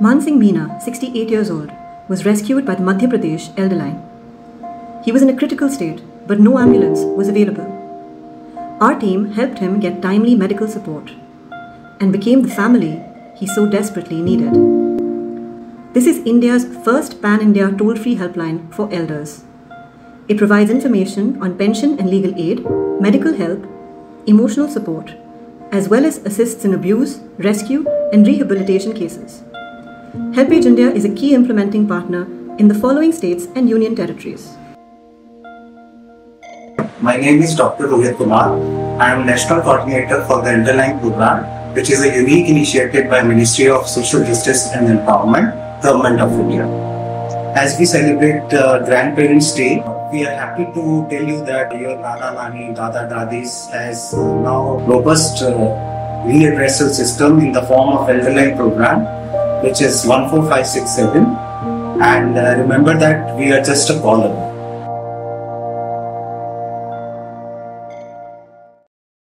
Mansingh Meena, 68 years old, was rescued by the Madhya Pradesh Elder Line. He was in a critical state, but no ambulance was available. Our team helped him get timely medical support and became the family he so desperately needed. This is India's first pan India toll free helpline for elders. It provides information on pension and legal aid, medical help, emotional support, as well as assists in abuse, rescue, and rehabilitation cases. HelpAge India is a key implementing partner in the following states and union territories. My name is Dr. Rohit Kumar. I am National Coordinator for the Elder Program, which is a unique initiative by Ministry of Social Justice and Empowerment, Government of India. As we celebrate uh, Grandparents' Day, we are happy to tell you that your Nana Nani, Dada Dadis has now robust uh, readdressal system in the form of Elder Line Program, which is 14567. And uh, remember that we are just a caller.